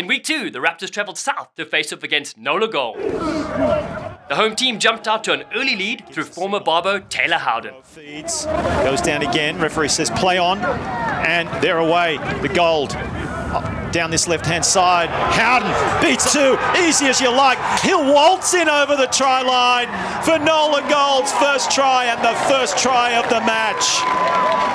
In week two, the Raptors travelled south to face off against Nola Gold. The home team jumped out to an early lead through former Barbo Taylor Howden. Feeds, goes down again. Referee says play on, and they're away. The gold down this left-hand side. Howden beats two, easy as you like. He'll waltz in over the try line for Nola Gold's first try and the first try of the match.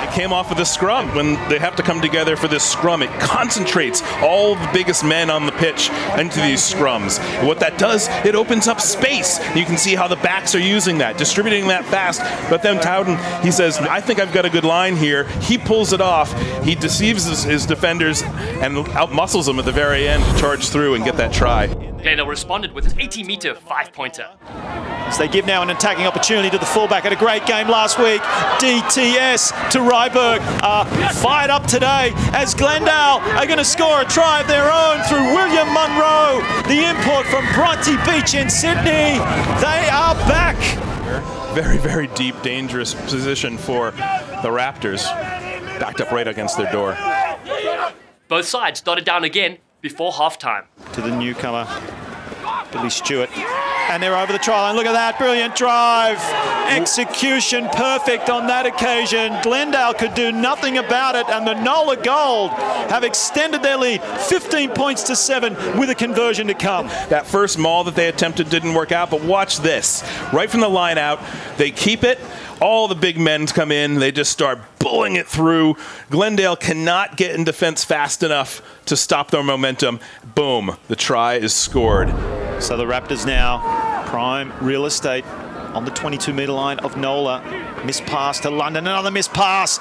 It came off of the scrum when they have to come together for this scrum. It concentrates all the biggest men on the pitch into these scrums. And what that does, it opens up space. You can see how the backs are using that, distributing that fast. But then Howden, he says, I think I've got a good line here. He pulls it off. He deceives his, his defenders and outmuscles them at the very end to charge through and get that try. Glendale responded with an 80 meter five pointer. As they give now an attacking opportunity to the fullback. Had a great game last week. DTS to Ryberg. Uh, fired up today as Glendale are going to score a try of their own through William Munro, the import from Bronte Beach in Sydney. They are back. Very, very deep, dangerous position for the Raptors. Backed up right against their door. Both sides dotted down again before halftime. To the newcomer, Billy Stewart. And they're over the try line. Look at that. Brilliant drive. Execution perfect on that occasion. Glendale could do nothing about it. And the Nola Gold have extended their lead 15 points to seven with a conversion to come. That first maul that they attempted didn't work out, but watch this. Right from the line out, they keep it all the big men come in. They just start bullying it through. Glendale cannot get in defense fast enough to stop their momentum. Boom, the try is scored. So the Raptors now prime real estate on the 22 metre line of Nola. Miss pass to London, another miss pass.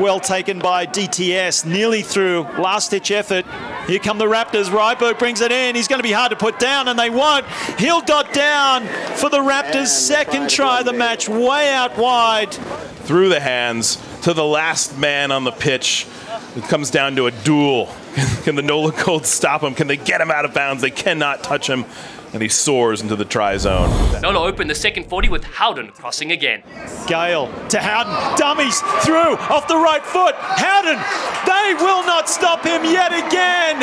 Well taken by DTS, nearly through. Last ditch effort. Here come the Raptors. Ryberg brings it in. He's going to be hard to put down, and they won't. He'll dot down for the Raptors' second try of the match, way out wide. Through the hands to the last man on the pitch. It comes down to a duel. Can the Nola Gold stop him? Can they get him out of bounds? They cannot touch him and he soars into the try zone. Nola opened the second 40 with Howden crossing again. Gale to Howden, dummies through off the right foot. Howden, they will not stop him yet again.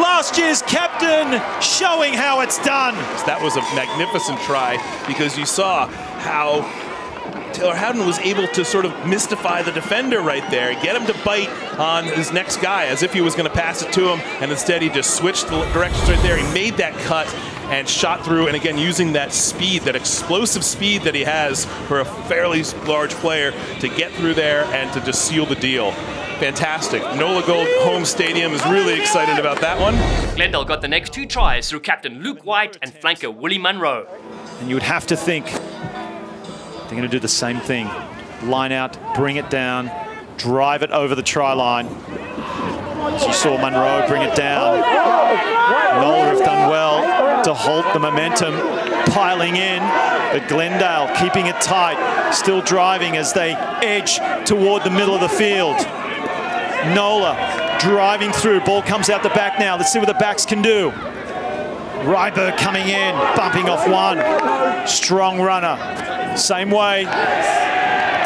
Last year's captain showing how it's done. That was a magnificent try because you saw how Taylor Howden was able to sort of mystify the defender right there, get him to bite on his next guy as if he was going to pass it to him, and instead he just switched the directions right there. He made that cut and shot through, and again, using that speed, that explosive speed that he has for a fairly large player to get through there and to just seal the deal. Fantastic. NOLA Gold home stadium is really excited about that one. Glendale got the next two tries through captain Luke White and flanker Willie Munro. And you would have to think they're going to do the same thing. Line out, bring it down, drive it over the try line. As you saw Munro bring it down. Nola have done well to halt the momentum, piling in, but Glendale keeping it tight, still driving as they edge toward the middle of the field. Nola driving through, ball comes out the back now. Let's see what the backs can do. Ryberg coming in, bumping off one. Strong runner. Same way.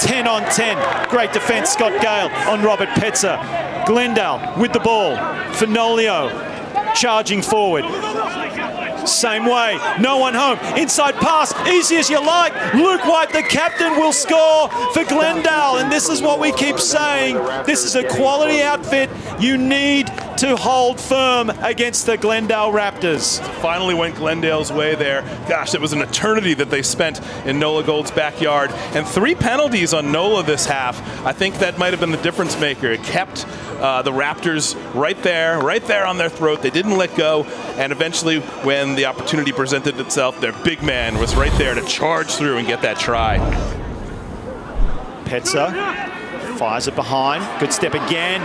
10 on 10. Great defence, Scott Gale on Robert Petzer. Glendale with the ball. Fenoglio charging forward. Same way, no one home. Inside pass, easy as you like. Luke White, the captain, will score for Glendale. And this is what we keep saying. This is a quality outfit. You need to hold firm against the Glendale Raptors. Finally went Glendale's way there. Gosh, it was an eternity that they spent in Nola Gold's backyard. And three penalties on Nola this half. I think that might have been the difference maker. It kept uh, the Raptors right there, right there on their throat. They didn't let go. And eventually, when the opportunity presented itself, their big man was right there to charge through and get that try. Petzer fires it behind. Good step again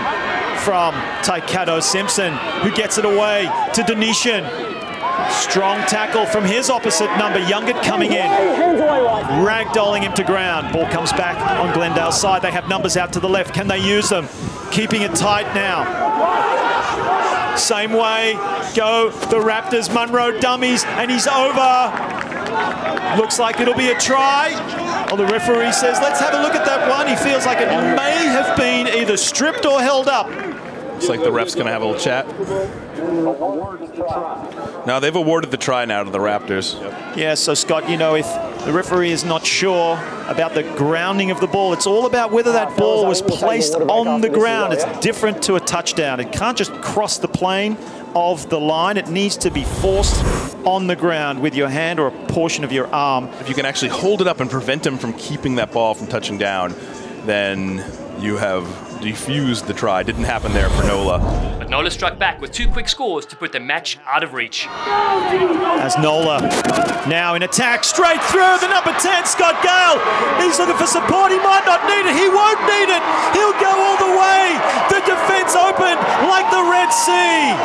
from Taikato Simpson, who gets it away to Denician. Strong tackle from his opposite number, Youngert coming in. Ragdolling him to ground. Ball comes back on Glendale's side. They have numbers out to the left. Can they use them? Keeping it tight now. Same way, go the Raptors. Munro dummies, and he's over. Looks like it'll be a try. Well, the referee says, let's have a look at that one. He feels like it may have been either stripped or held up. Looks like the ref's going to have a little chat. Now they've awarded the try now to the Raptors. Yeah, so Scott, you know, if the referee is not sure about the grounding of the ball, it's all about whether that ball was placed on the ground. It's different to a touchdown. It can't just cross the plane of the line. It needs to be forced on the ground with your hand or a portion of your arm. If you can actually hold it up and prevent him from keeping that ball from touching down, then you have defused the try. Didn't happen there for Nola. But Nola struck back with two quick scores to put the match out of reach. As Nola now in attack, straight through the number 10, Scott Gale. He's looking for support. He might not need it. He won't need it. He'll go all the way. The defense opened like the Red Sea.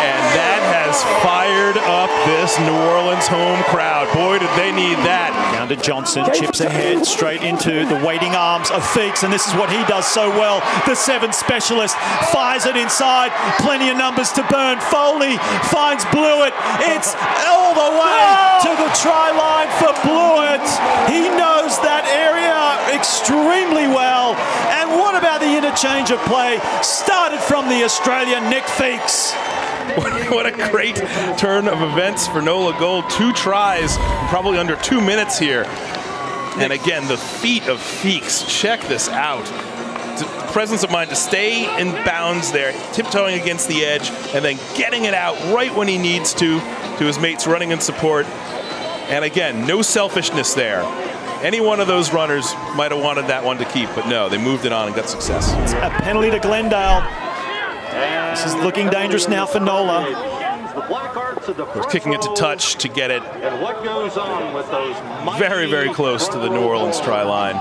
And that has fired up this New Orleans home crowd. Boy, did they need that. To Johnson, chips ahead, straight into the waiting arms of Feeks, and this is what he does so well. The seven specialist fires it inside, plenty of numbers to burn. Foley finds Blewett. It's all the way to the try line for Blewett. He knows that area extremely well. And what about the interchange of play? Started from the Australian Nick Feeks. What a great turn of events for Nola Gold. Two tries, probably under two minutes here. And again, the feet of Feeks. Check this out. Presence of mind to stay in bounds there, tiptoeing against the edge, and then getting it out right when he needs to, to his mates running in support. And again, no selfishness there. Any one of those runners might have wanted that one to keep, but no, they moved it on and got success. A penalty to Glendale. This is looking dangerous now for Nola. We're kicking it to touch to get it very, very close to the New Orleans try line.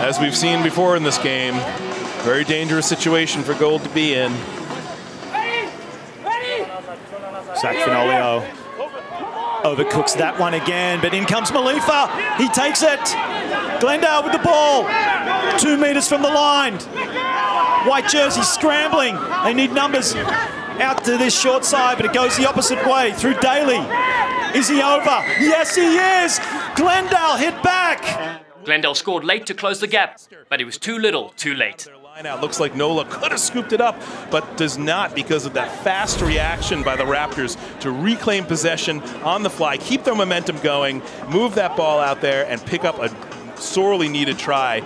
As we've seen before in this game, very dangerous situation for Gold to be in. Zach Fenoglio overcooks that one again, but in comes Malifa. He takes it. Glendale with the ball. Two meters from the line. White jersey scrambling. They need numbers out to this short side, but it goes the opposite way through Daly. Is he over? Yes, he is. Glendale hit back. Glendale scored late to close the gap, but it was too little, too late. Looks like Nola could have scooped it up, but does not because of that fast reaction by the Raptors to reclaim possession on the fly, keep their momentum going, move that ball out there, and pick up a sorely needed try.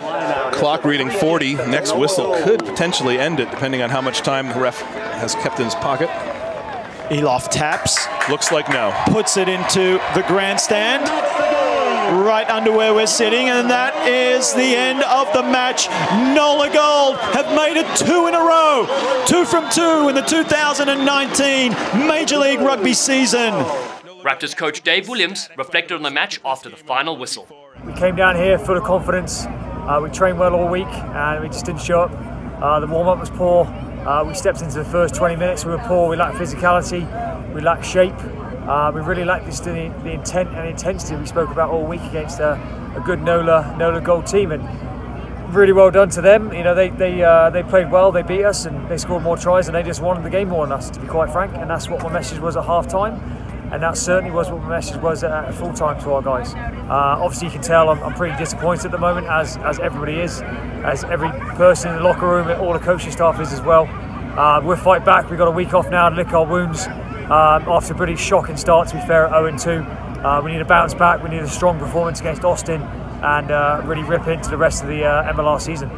Clock reading 40. Next whistle could potentially end it, depending on how much time the ref has kept in his pocket. Eloff taps. Looks like no. Puts it into the grandstand. Right under where we're sitting, and that is the end of the match. Nola Gold have made it two in a row. Two from two in the 2019 Major League Rugby season. Raptors coach Dave Williams reflected on the match after the final whistle. We came down here full of confidence. Uh, we trained well all week and we just didn't show up. Uh, the warm-up was poor. Uh, we stepped into the first 20 minutes, we were poor. We lacked physicality, we lacked shape. Uh, we really lacked this, the, the, intent and intensity we spoke about all week against a, a good Nola Nola Gold team. And really well done to them. You know, they they uh, they played well, they beat us, and they scored more tries, and they just wanted the game more than us, to be quite frank. And that's what my message was at half time. And that certainly was what my message was at full time to our guys. Uh, obviously, you can tell I'm, I'm, pretty disappointed at the moment, as as everybody is, as every person in the locker room, all the coaching staff is as well. Uh, we'll fight back. We've got a week off now to lick our wounds um, after a pretty shocking start. To be fair, at 0 2. Uh, we need to bounce back. We need a strong performance against Austin and uh, really rip into the rest of the uh, MLR season.